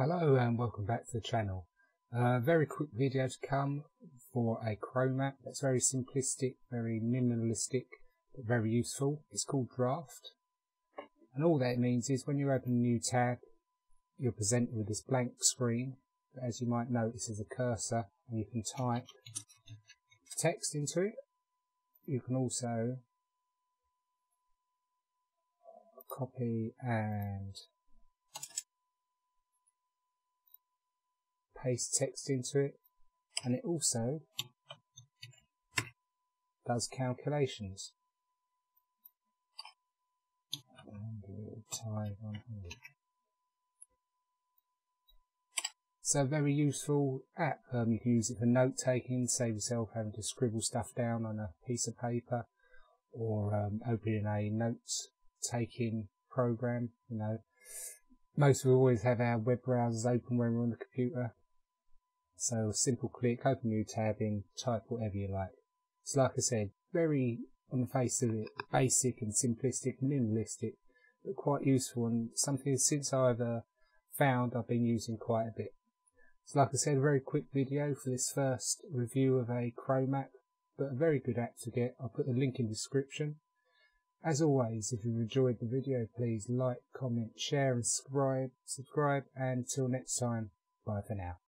Hello and welcome back to the channel. Uh, very quick video to come for a Chrome app that's very simplistic, very minimalistic, but very useful. It's called Draft. And all that means is when you open a new tab, you're presented with this blank screen. But as you might notice, there's a cursor and you can type text into it. You can also copy and paste text into it and it also does calculations. So very useful app. Um, you can use it for note taking, save yourself having to scribble stuff down on a piece of paper or um, opening a note taking program. You know, most of us always have our web browsers open when we're on the computer. So simple click, open new tab in, type whatever you like. So like I said, very on the face of it, basic and simplistic, minimalistic, but quite useful and something since I've uh, found I've been using quite a bit. So like I said, a very quick video for this first review of a Chrome app, but a very good app to get. I'll put the link in the description. As always, if you've enjoyed the video, please like, comment, share and subscribe, subscribe and until next time, bye for now.